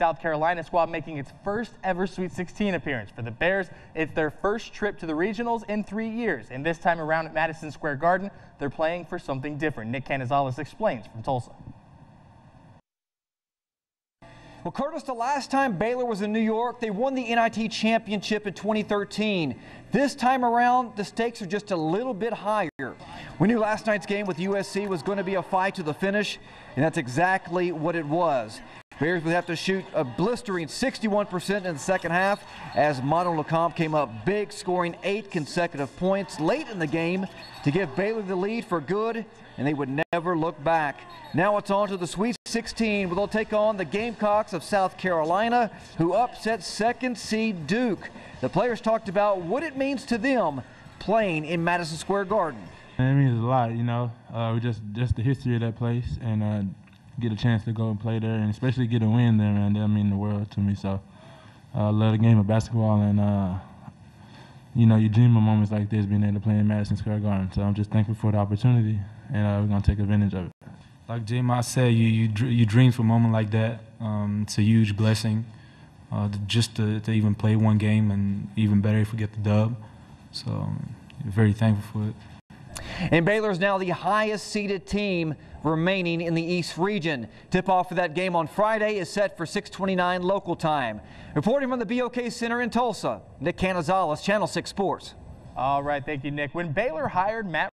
South Carolina squad making its first ever Sweet 16 appearance. For the Bears, it's their first trip to the regionals in three years, and this time around at Madison Square Garden, they're playing for something different. Nick Canizales explains from Tulsa. Well, Curtis, the last time Baylor was in New York, they won the NIT championship in 2013. This time around, the stakes are just a little bit higher. We knew last night's game with USC was going to be a fight to the finish, and that's exactly what it was. Bears would have to shoot a blistering 61% in the second half as Manu Lecomte came up big, scoring eight consecutive points late in the game to give Baylor the lead for good, and they would never look back. Now it's on to the Sweet 16, where they'll take on the Gamecocks of South Carolina, who upset second seed Duke. The players talked about what it means to them playing in Madison Square Garden. It means a lot, you know. Uh, just just the history of that place, and uh, get a chance to go and play there, and especially get a win there, man. That mean the world to me. So uh, I love the game of basketball, and uh, you know, you dream of moments like this, being able to play in Madison Square Garden. So I'm just thankful for the opportunity, and uh, we're gonna take advantage of it. Like J. Ma said, you you, you dream for a moment like that. Um, it's a huge blessing, uh, to, just to, to even play one game, and even better if we get the dub. So um, very thankful for it. And Baylor is now the highest seeded team remaining in the East region. Tip-off for that game on Friday is set for 629 local time. Reporting from the BOK Center in Tulsa, Nick Canizales, Channel 6 Sports. All right, thank you, Nick. When Baylor hired Matt